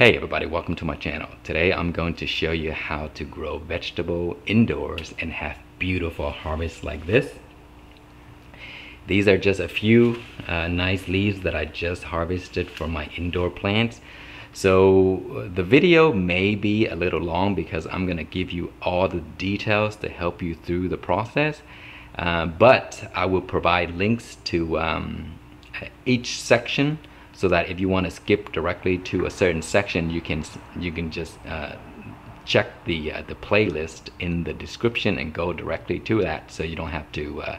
Hey everybody, welcome to my channel. Today I'm going to show you how to grow vegetable indoors and have beautiful harvests like this. These are just a few uh, nice leaves that I just harvested for my indoor plants. So the video may be a little long because I'm gonna give you all the details to help you through the process. Uh, but I will provide links to um, each section so that if you want to skip directly to a certain section you can you can just uh, check the uh, the playlist in the description and go directly to that so you don't have to uh,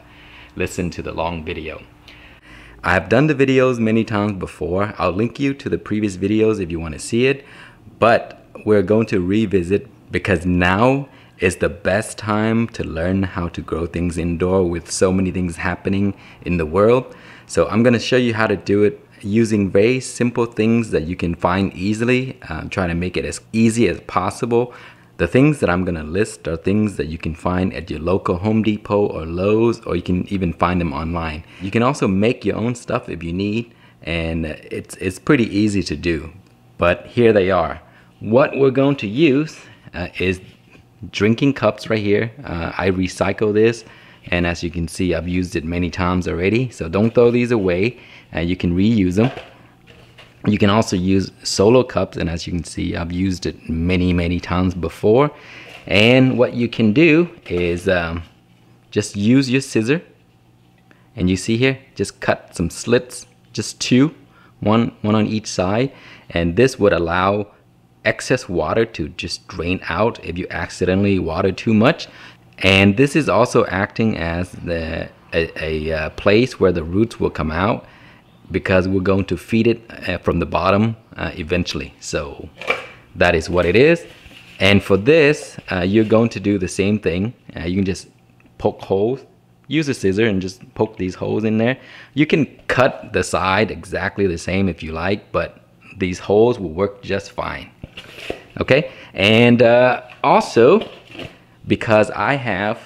listen to the long video. I've done the videos many times before. I'll link you to the previous videos if you want to see it but we're going to revisit because now is the best time to learn how to grow things indoor with so many things happening in the world. So I'm going to show you how to do it using very simple things that you can find easily. I'm trying to make it as easy as possible. The things that I'm gonna list are things that you can find at your local Home Depot or Lowe's, or you can even find them online. You can also make your own stuff if you need, and it's, it's pretty easy to do. But here they are. What we're going to use uh, is drinking cups right here. Uh, I recycle this, and as you can see, I've used it many times already, so don't throw these away and you can reuse them. You can also use solo cups and as you can see I've used it many many times before and what you can do is um, just use your scissor and you see here just cut some slits just two one one on each side and this would allow excess water to just drain out if you accidentally water too much and this is also acting as the a, a, a uh, place where the roots will come out because we're going to feed it uh, from the bottom uh, eventually. So that is what it is. And for this, uh, you're going to do the same thing. Uh, you can just poke holes, use a scissor and just poke these holes in there. You can cut the side exactly the same if you like, but these holes will work just fine. Okay, and uh, also because I have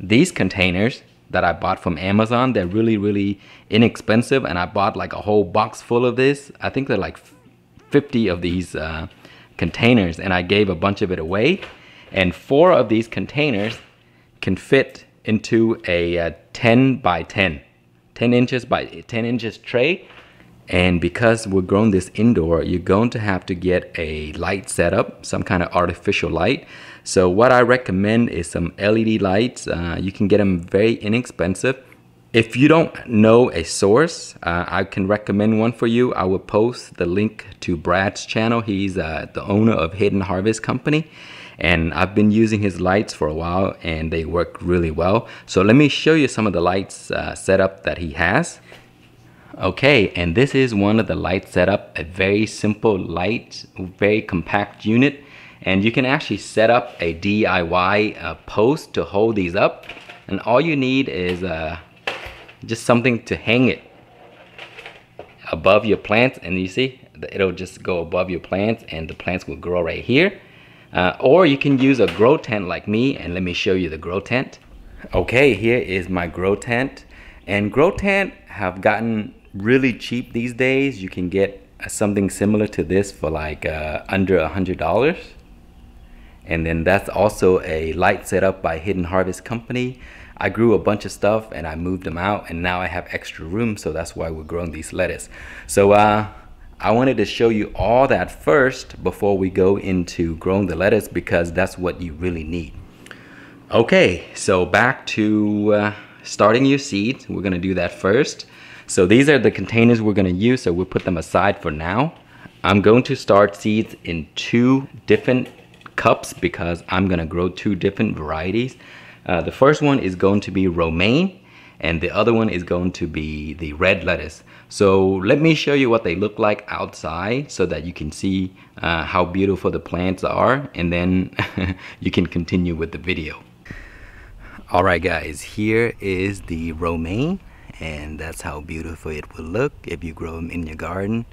these containers that I bought from Amazon. They're really, really inexpensive. And I bought like a whole box full of this. I think they're like 50 of these uh, containers and I gave a bunch of it away. And four of these containers can fit into a uh, 10 by 10, 10 inches by 10 inches tray. And because we're growing this indoor, you're going to have to get a light setup, some kind of artificial light. So what I recommend is some LED lights. Uh, you can get them very inexpensive. If you don't know a source, uh, I can recommend one for you. I will post the link to Brad's channel. He's uh, the owner of Hidden Harvest Company. And I've been using his lights for a while and they work really well. So let me show you some of the lights uh, setup that he has. Okay, and this is one of the light setup, a very simple light, very compact unit. And you can actually set up a DIY uh, post to hold these up. And all you need is uh, just something to hang it above your plants. And you see it'll just go above your plants and the plants will grow right here. Uh, or you can use a grow tent like me and let me show you the grow tent. Okay here is my grow tent. And grow tent have gotten really cheap these days you can get something similar to this for like uh, under a hundred dollars and then that's also a light setup by Hidden Harvest Company. I grew a bunch of stuff and I moved them out and now I have extra room so that's why we're growing these lettuce. So uh, I wanted to show you all that first before we go into growing the lettuce because that's what you really need. Okay, so back to uh, starting your seeds. We're gonna do that first. So these are the containers we're gonna use so we'll put them aside for now. I'm going to start seeds in two different cups because I'm gonna grow two different varieties. Uh, the first one is going to be romaine and the other one is going to be the red lettuce. So let me show you what they look like outside so that you can see uh, how beautiful the plants are and then you can continue with the video. Alright guys, here is the romaine and that's how beautiful it will look if you grow them in your garden.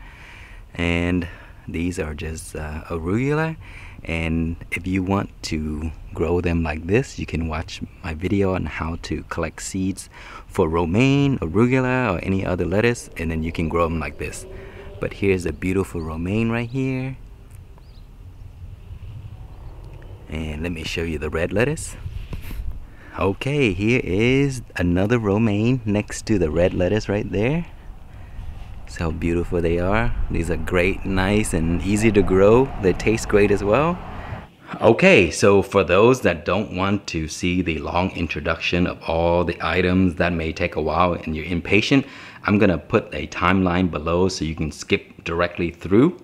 And these are just uh, arugula. And if you want to grow them like this you can watch my video on how to collect seeds for romaine arugula or any other lettuce and then you can grow them like this. But here's a beautiful romaine right here. And let me show you the red lettuce. Okay, here is another romaine next to the red lettuce right there. See how beautiful they are. These are great, nice, and easy to grow. They taste great as well. Okay, so for those that don't want to see the long introduction of all the items that may take a while and you're impatient, I'm gonna put a timeline below so you can skip directly through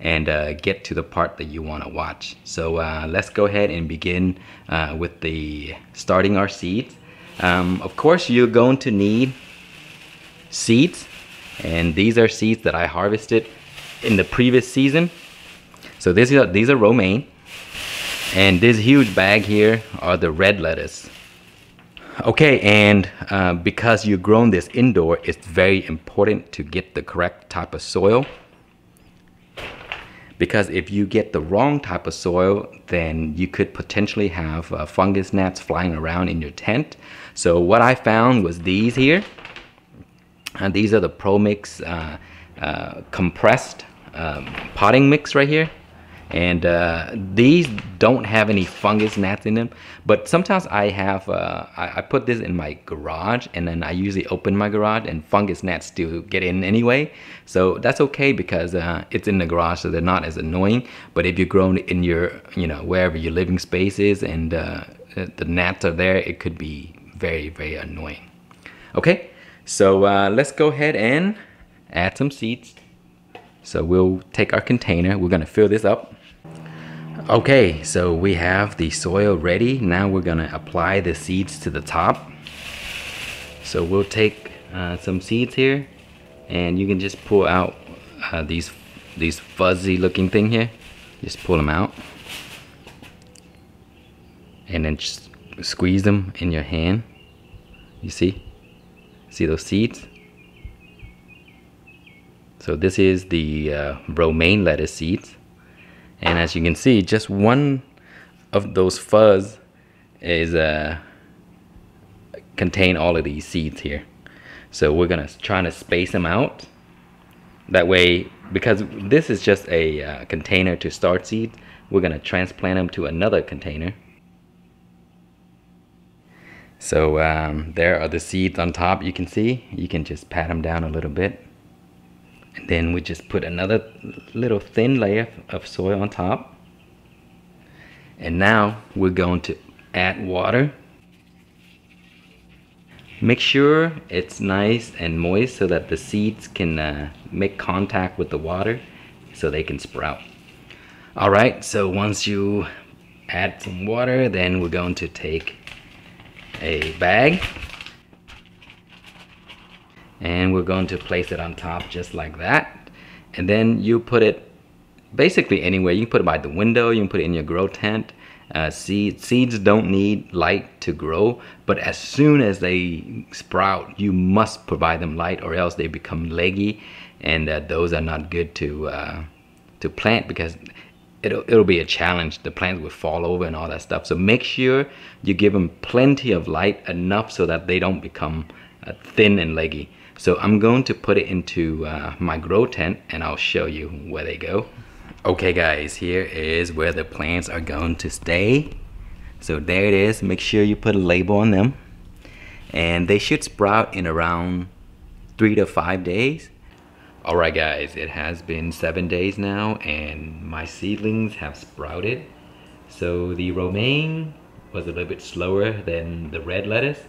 and uh, get to the part that you want to watch. So uh, let's go ahead and begin uh, with the starting our seeds. Um, of course, you're going to need seeds, and these are seeds that I harvested in the previous season. So these are these are romaine, and this huge bag here are the red lettuce. Okay, and uh, because you've grown this indoor, it's very important to get the correct type of soil because if you get the wrong type of soil then you could potentially have uh, fungus gnats flying around in your tent. So what I found was these here. And these are the ProMix uh, uh, compressed um, potting mix right here and uh, these don't have any fungus gnats in them but sometimes I have uh, I, I, put this in my garage and then I usually open my garage and fungus gnats still get in anyway. So that's okay because uh, it's in the garage so they're not as annoying. But if you're grown in your you know wherever your living space is and uh, the gnats are there it could be very very annoying. Okay? So uh, let's go ahead and add some seeds. So we'll take our container. We're gonna fill this up Okay, so we have the soil ready. Now we're gonna apply the seeds to the top. So we'll take uh, some seeds here and you can just pull out uh, these these fuzzy looking thing here. Just pull them out. And then just squeeze them in your hand. You see? See those seeds? So this is the uh, romaine lettuce seeds and as you can see just one of those fuzz is uh, contain all of these seeds here. So we're gonna try to space them out. That way because this is just a uh, container to start seeds we're gonna transplant them to another container. So um, there are the seeds on top. You can see you can just pat them down a little bit and then we just put another little thin layer of soil on top. And now we're going to add water. Make sure it's nice and moist so that the seeds can uh, make contact with the water so they can sprout. All right so once you add some water then we're going to take a bag and we're going to place it on top just like that. And then you put it basically anywhere. You can put it by the window. You can put it in your grow tent. Uh, seed, seeds don't need light to grow but as soon as they sprout you must provide them light or else they become leggy. And uh, those are not good to uh, to plant because it'll, it'll be a challenge. The plants will fall over and all that stuff. So make sure you give them plenty of light enough so that they don't become uh, thin and leggy so I'm going to put it into uh, my grow tent and I'll show you where they go. Okay guys, here is where the plants are going to stay. So there it is, make sure you put a label on them. And they should sprout in around three to five days. Alright guys, it has been seven days now and my seedlings have sprouted. So the romaine was a little bit slower than the red lettuce,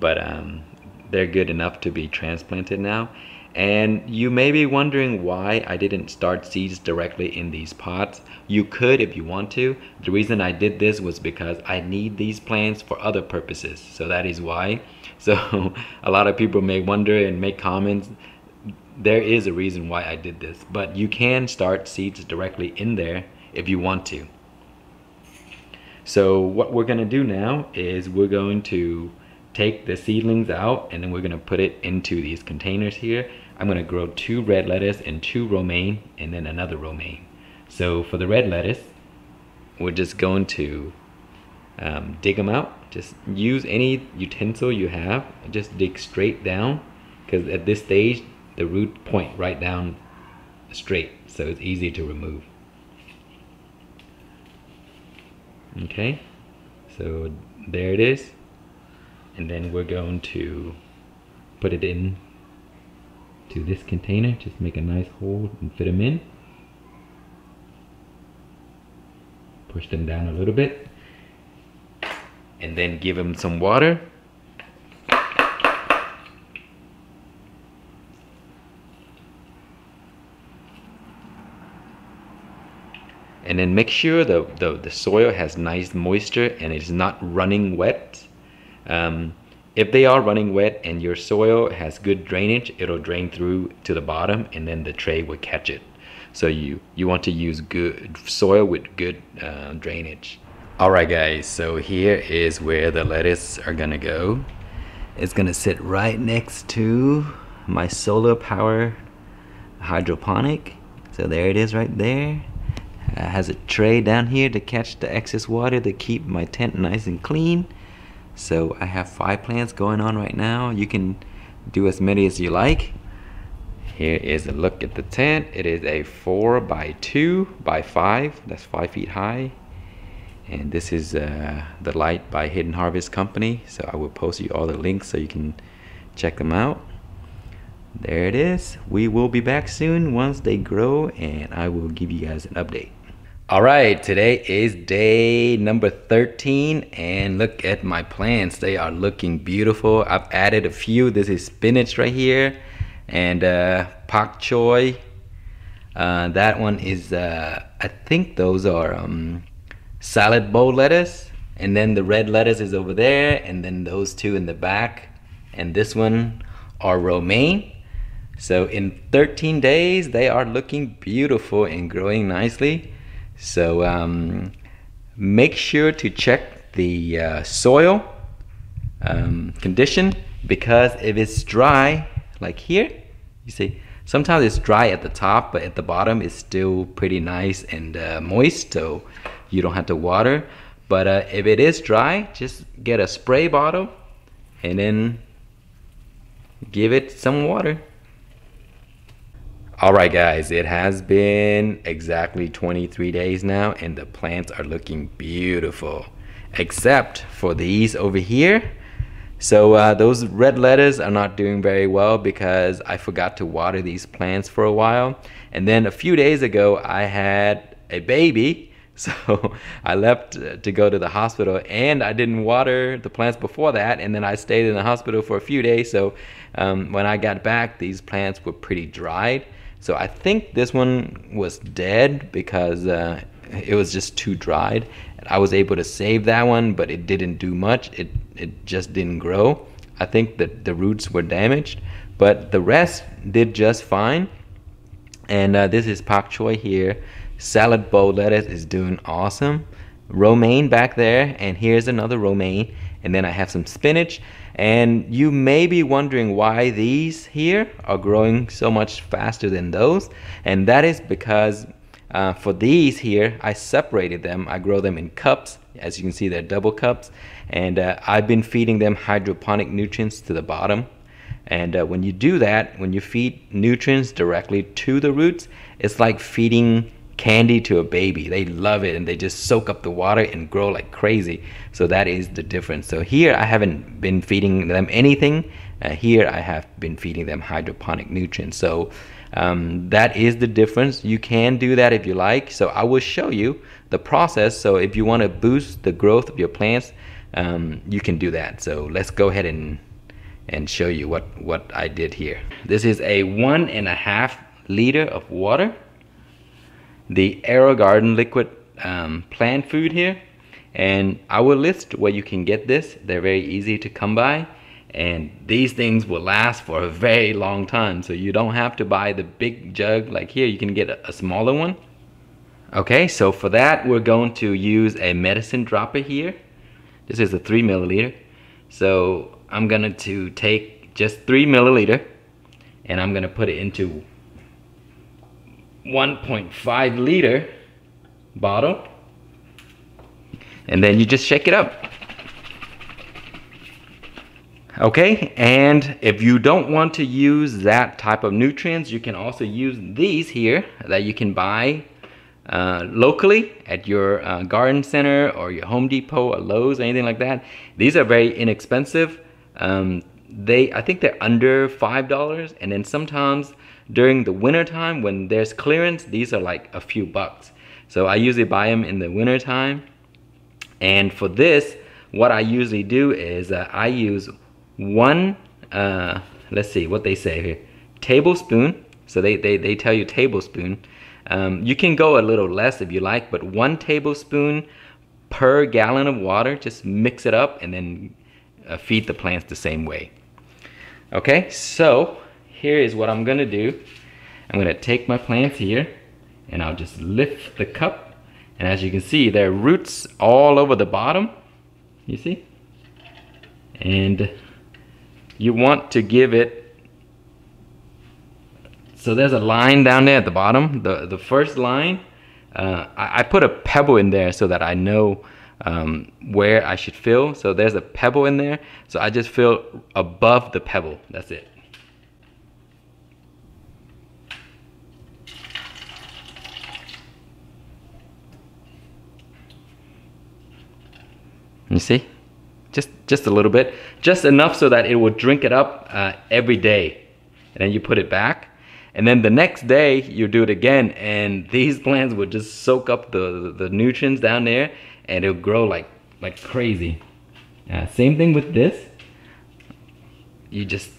but um, they're good enough to be transplanted now. And you may be wondering why I didn't start seeds directly in these pots. You could if you want to. The reason I did this was because I need these plants for other purposes. So that is why. So a lot of people may wonder and make comments. There is a reason why I did this. But you can start seeds directly in there if you want to. So what we're going to do now is we're going to take the seedlings out and then we're gonna put it into these containers here. I'm gonna grow two red lettuce and two romaine and then another romaine. So for the red lettuce, we're just going to um, dig them out. Just use any utensil you have. Just dig straight down because at this stage, the root point right down straight. So it's easy to remove. Okay, so there it is. And then we're going to put it in to this container. Just make a nice hole and fit them in. Push them down a little bit. And then give them some water. and then make sure the, the, the soil has nice moisture and it's not running wet um, if they are running wet and your soil has good drainage it'll drain through to the bottom and then the tray will catch it. So you you want to use good soil with good uh, drainage. All right guys so here is where the lettuce are gonna go. It's gonna sit right next to my solar power hydroponic. So there it is right there. Uh, has a tray down here to catch the excess water to keep my tent nice and clean. So I have five plants going on right now. You can do as many as you like. Here is a look at the tent. It is a four by two by five. That's five feet high. And this is uh, the light by Hidden Harvest Company. So I will post you all the links so you can check them out there it is we will be back soon once they grow and i will give you guys an update all right today is day number 13 and look at my plants. They are looking beautiful. I've added a few. This is spinach right here and uh pak choi uh, that one is uh, i think those are um, salad bowl lettuce and then the red lettuce is over there and then those two in the back and this one are romaine. So in 13 days, they are looking beautiful and growing nicely. So um, make sure to check the uh, soil um, condition because if it's dry, like here, you see, sometimes it's dry at the top, but at the bottom it's still pretty nice and uh, moist, so you don't have to water. But uh, if it is dry, just get a spray bottle and then give it some water. All right, guys, it has been exactly 23 days now, and the plants are looking beautiful, except for these over here. So uh, those red lettuce are not doing very well because I forgot to water these plants for a while. And then a few days ago, I had a baby. So I left to go to the hospital and I didn't water the plants before that. And then I stayed in the hospital for a few days. So um, when I got back, these plants were pretty dried. So I think this one was dead because uh, it was just too dried. I was able to save that one, but it didn't do much. It it just didn't grow. I think that the roots were damaged, but the rest did just fine. And uh, this is pak choi here. Salad bowl lettuce is doing awesome. Romaine back there, and here's another romaine. And then I have some spinach. And you may be wondering why these here are growing so much faster than those. And that is because uh, for these here, I separated them. I grow them in cups. As you can see, they're double cups. And uh, I've been feeding them hydroponic nutrients to the bottom. And uh, when you do that, when you feed nutrients directly to the roots, it's like feeding candy to a baby. They love it and they just soak up the water and grow like crazy. So that is the difference. So here I haven't been feeding them anything. Uh, here I have been feeding them hydroponic nutrients. So um, that is the difference. You can do that if you like. So I will show you the process. So if you want to boost the growth of your plants, um, you can do that. So let's go ahead and and show you what what I did here. This is a one and a half liter of water the AeroGarden liquid um, plant food here. And I will list where you can get this they're very easy to come by. And these things will last for a very long time. So you don't have to buy the big jug like here. You can get a, a smaller one. Okay so for that we're going to use a medicine dropper here. This is a three milliliter. So I'm gonna to take just three milliliter and I'm gonna put it into 1.5 liter bottle and then you just shake it up okay and if you don't want to use that type of nutrients you can also use these here that you can buy uh, locally at your uh, garden center or your Home Depot or Lowe's or anything like that. These are very inexpensive. Um, they, I think they're under five dollars, and then sometimes during the winter time when there's clearance, these are like a few bucks. So I usually buy them in the winter time. And for this, what I usually do is uh, I use one, uh, let's see what they say here, tablespoon. So they, they, they tell you tablespoon um, you can go a little less if you like, but one tablespoon per gallon of water, just mix it up and then uh, feed the plants the same way. Okay, so here is what I'm gonna do. I'm gonna take my plants here and I'll just lift the cup. And as you can see, there are roots all over the bottom. You see? And you want to give it so there's a line down there at the bottom. The, the first line, uh, I, I, put a pebble in there so that I know um, where I should fill. So there's a pebble in there. So I just fill above the pebble. That's it. You see? Just, just a little bit. Just enough so that it will drink it up uh, every day. And then you put it back. And then the next day you do it again. And these plants will just soak up the, the, nutrients down there. And it'll grow like like crazy. Uh, same thing with this. You just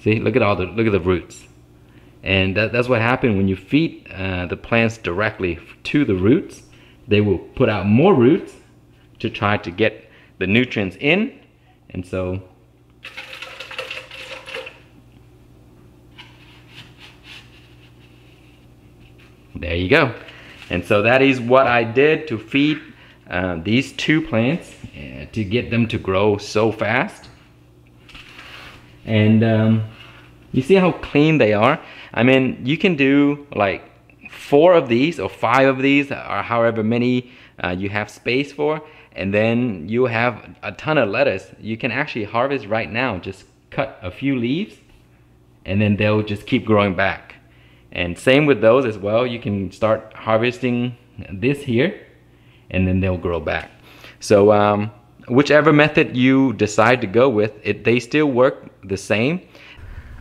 see? Look at all the look at the roots. And that, that's what happens when you feed uh, the plants directly to the roots they will put out more roots to try to get the nutrients in and so there you go. And so that is what I did to feed uh, these two plants uh, to get them to grow so fast. And um, you see how clean they are? I mean, you can do like four of these or five of these or however many uh, you have space for. And then you have a ton of lettuce. You can actually harvest right now. Just cut a few leaves and then they'll just keep growing back. And same with those as well. You can start harvesting this here and then they'll grow back. So um, whichever method you decide to go with, it, they still work the same.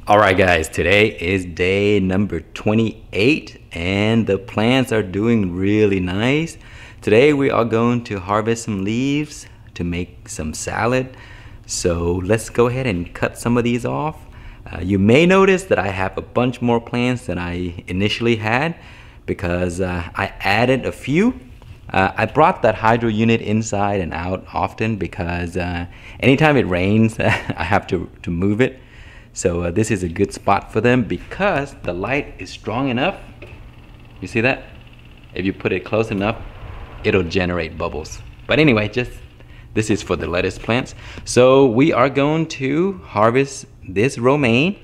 All right, guys, today is day number 28 and the plants are doing really nice. Today we are going to harvest some leaves to make some salad. So let's go ahead and cut some of these off. Uh, you may notice that I have a bunch more plants than I initially had because uh, I added a few. Uh, I brought that hydro unit inside and out often because uh, anytime it rains, I have to, to move it. So uh, this is a good spot for them because the light is strong enough. You see that? If you put it close enough, it'll generate bubbles. But anyway, just this is for the lettuce plants. So we are going to harvest this romaine,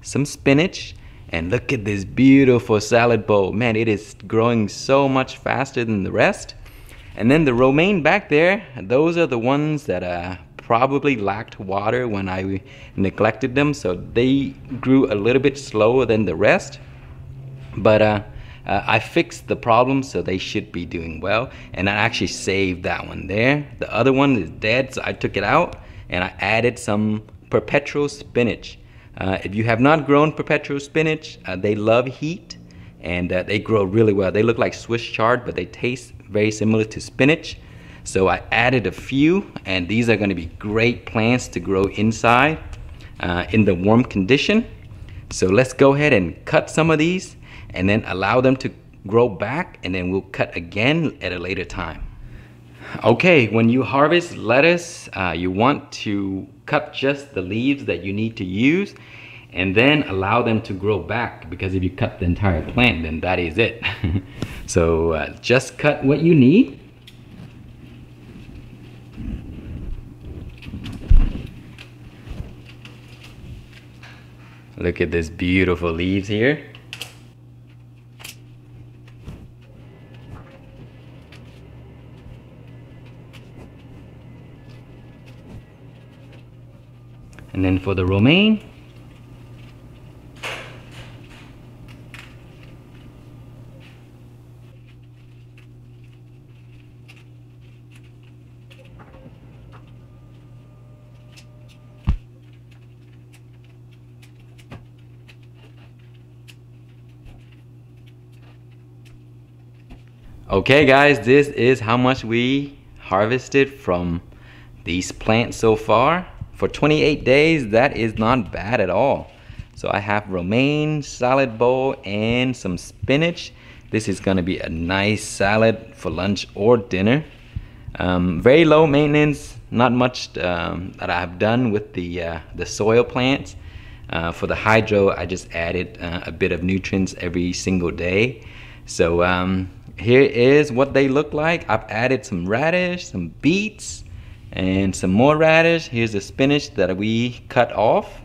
some spinach, and look at this beautiful salad bowl. Man, it is growing so much faster than the rest. And then the romaine back there, those are the ones that uh, probably lacked water when I neglected them. So they grew a little bit slower than the rest. But uh, uh, I fixed the problem so they should be doing well. And I actually saved that one there. The other one is dead, so I took it out and I added some perpetual spinach. Uh, if you have not grown perpetual spinach, uh, they love heat and uh, they grow really well. They look like Swiss chard, but they taste very similar to spinach. So I added a few, and these are gonna be great plants to grow inside uh, in the warm condition. So let's go ahead and cut some of these and then allow them to grow back, and then we'll cut again at a later time. Okay, when you harvest lettuce, uh, you want to cut just the leaves that you need to use and then allow them to grow back because if you cut the entire plant, then that is it. so uh, just cut what you need. Look at this beautiful leaves here. And then for the romaine, Okay guys, this is how much we harvested from these plants so far. For 28 days, that is not bad at all. So I have romaine, salad bowl, and some spinach. This is gonna be a nice salad for lunch or dinner. Um, very low maintenance, not much um, that I've done with the, uh, the soil plants. Uh, for the hydro, I just added uh, a bit of nutrients every single day. So um, here is what they look like. I've added some radish, some beets, and some more radish. Here's the spinach that we cut off.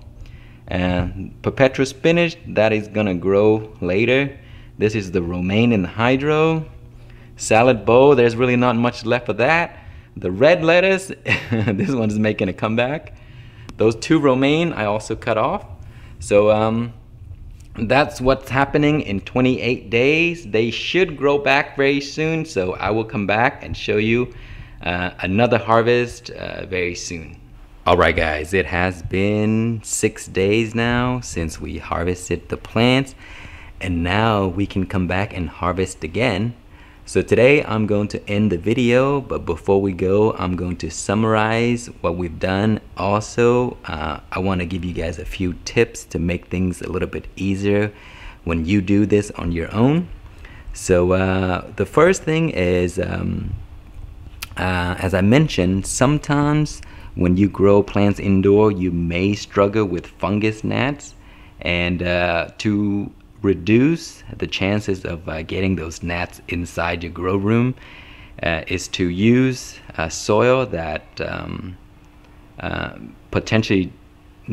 And perpetual spinach that is gonna grow later. This is the romaine and hydro. Salad bowl, there's really not much left of that. The red lettuce, this one's making a comeback. Those two romaine I also cut off. So um, that's what's happening in 28 days. They should grow back very soon, so I will come back and show you uh, another harvest uh, very soon. Alright guys, it has been six days now since we harvested the plants and now we can come back and harvest again so today I'm going to end the video, but before we go, I'm going to summarize what we've done. Also, uh, I want to give you guys a few tips to make things a little bit easier when you do this on your own. So uh, the first thing is, um, uh, as I mentioned, sometimes when you grow plants indoor, you may struggle with fungus gnats. And uh, to reduce the chances of uh, getting those gnats inside your grow room uh, is to use uh, soil that um, uh, potentially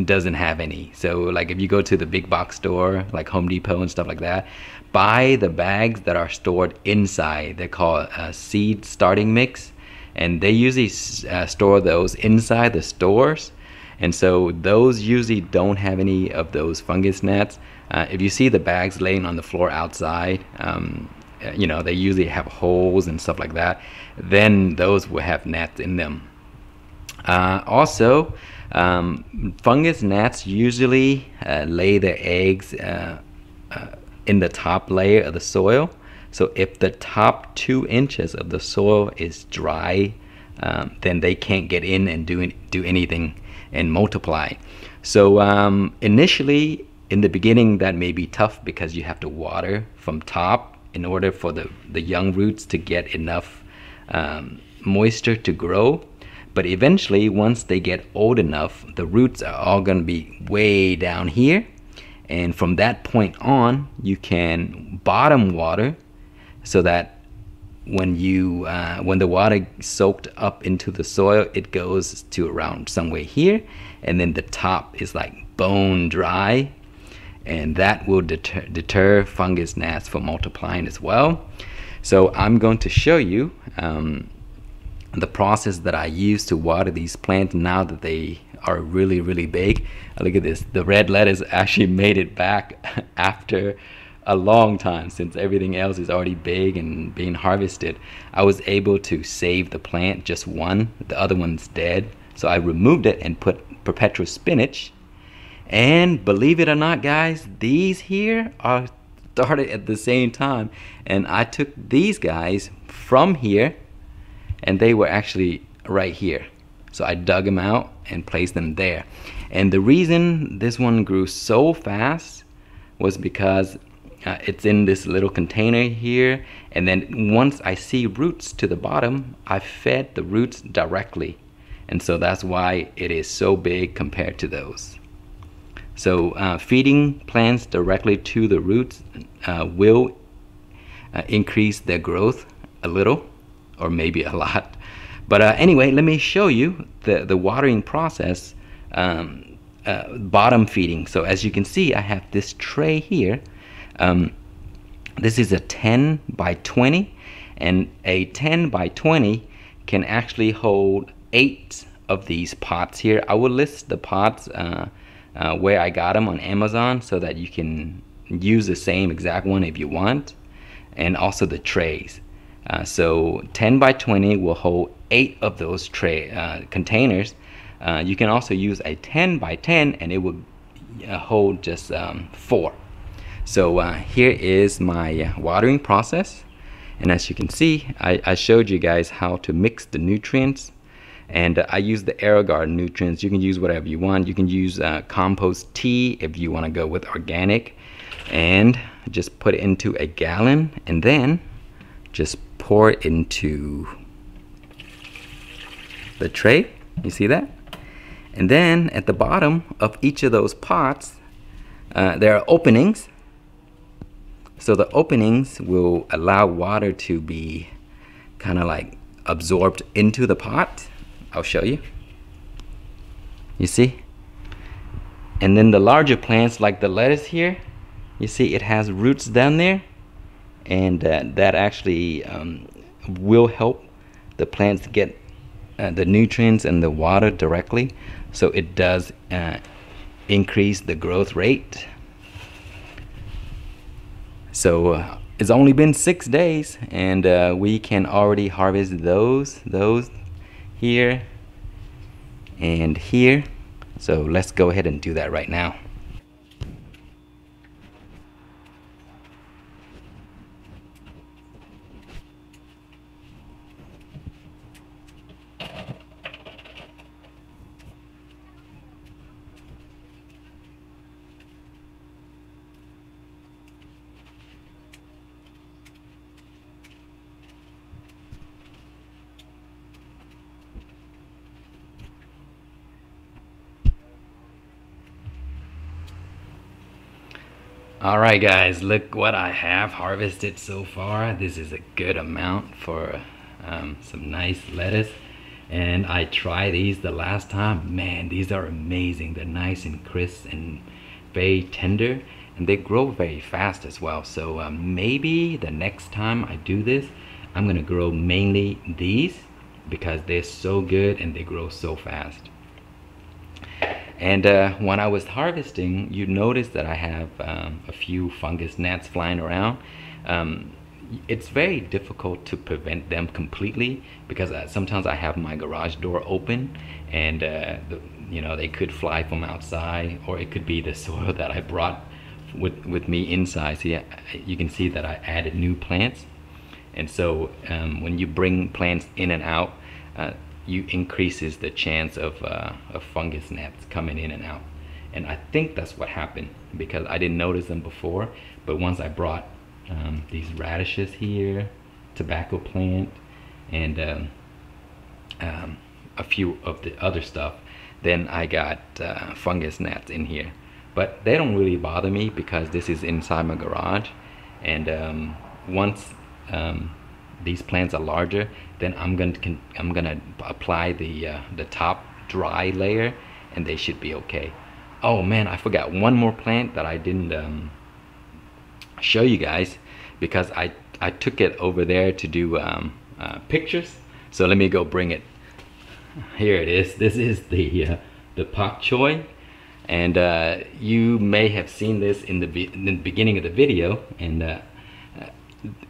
doesn't have any. So like if you go to the big box store like Home Depot and stuff like that, buy the bags that are stored inside. They're called a seed starting mix and they usually uh, store those inside the stores. And so those usually don't have any of those fungus gnats. Uh, if you see the bags laying on the floor outside, um, uh, you know, they usually have holes and stuff like that, then those will have gnats in them. Uh, also, um, fungus gnats usually uh, lay their eggs uh, uh, in the top layer of the soil. So if the top two inches of the soil is dry, um, then they can't get in and do, do anything and multiply. So um, initially, in the beginning that may be tough because you have to water from top in order for the, the young roots to get enough um, moisture to grow. But eventually, once they get old enough, the roots are all going to be way down here. And from that point on, you can bottom water so that when you uh, when the water soaked up into the soil, it goes to around somewhere here, and then the top is like bone dry and that will deter, deter fungus gnats from multiplying as well. So I'm going to show you um, the process that I use to water these plants now that they are really really big. Look at this, the red lettuce actually made it back after a long time since everything else is already big and being harvested. I was able to save the plant, just one, the other one's dead. So I removed it and put perpetual spinach and believe it or not, guys, these here are started at the same time. And I took these guys from here and they were actually right here. So I dug them out and placed them there. And the reason this one grew so fast was because uh, it's in this little container here. And then once I see roots to the bottom, I fed the roots directly. And so that's why it is so big compared to those. So uh, feeding plants directly to the roots uh, will uh, increase their growth a little or maybe a lot. But uh, anyway, let me show you the, the watering process, um, uh, bottom feeding. So as you can see, I have this tray here. Um, this is a 10 by 20 and a 10 by 20 can actually hold eight of these pots here. I will list the pots uh, where I got them on Amazon so that you can use the same exact one if you want and also the trays. Uh, so 10 by 20 will hold eight of those tray uh, containers. Uh, you can also use a 10 by 10 and it will uh, hold just um, four. So uh, here is my watering process. And as you can see I, I showed you guys how to mix the nutrients and uh, I use the AeroGarden nutrients. You can use whatever you want. You can use uh, compost tea if you want to go with organic. And just put it into a gallon and then just pour it into the tray. You see that? And then at the bottom of each of those pots uh, there are openings. So the openings will allow water to be kind of like absorbed into the pot I'll show you. You see? And then the larger plants like the lettuce here you see it has roots down there and uh, that actually um, will help the plants get uh, the nutrients and the water directly. So it does uh, increase the growth rate. So uh, it's only been six days and uh, we can already harvest those those here and here. So let's go ahead and do that right now Alright guys, look what I have harvested so far. This is a good amount for um, some nice lettuce. And I tried these the last time. Man, these are amazing. They're nice and crisp and very tender. And they grow very fast as well. So um, maybe the next time I do this, I'm to grow mainly these because they're so good and they grow so fast. And uh, when I was harvesting, you notice that I have um, a few fungus gnats flying around. Um, it's very difficult to prevent them completely because uh, sometimes I have my garage door open and uh, the, you know they could fly from outside or it could be the soil that I brought with, with me inside. See, you can see that I added new plants. And so um, when you bring plants in and out, uh, you increases the chance of, uh, of fungus gnats coming in and out. And I think that's what happened because I didn't notice them before. But once I brought um, these radishes here, tobacco plant, and um, um, a few of the other stuff, then I got uh, fungus gnats in here. But they don't really bother me because this is inside my garage. And um, once um, these plants are larger, then I'm gonna I'm gonna apply the uh, the top dry layer, and they should be okay. Oh man, I forgot one more plant that I didn't um, show you guys because I I took it over there to do um, uh, pictures. So let me go bring it. Here it is. This is the uh, the pak choi and uh, you may have seen this in the, in the beginning of the video and uh,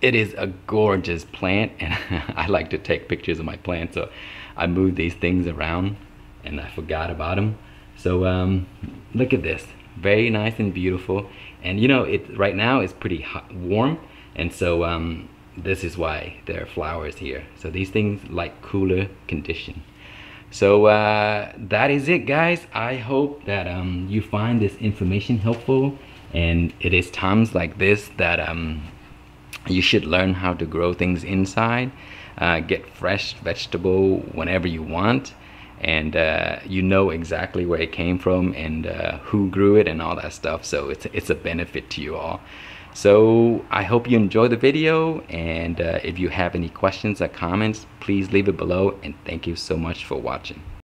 it is a gorgeous plant and I like to take pictures of my plants so I moved these things around and I forgot about them so um, look at this. Very nice and beautiful. And you know it right now is pretty hot, warm and so um, this is why there are flowers here. So these things like cooler condition. So uh, that is it guys. I hope that um, you find this information helpful and it is times like this that um, you should learn how to grow things inside uh, get fresh vegetable whenever you want and uh, you know exactly where it came from and uh, who grew it and all that stuff so it's, it's a benefit to you all. So I hope you enjoy the video and uh, if you have any questions or comments please leave it below and thank you so much for watching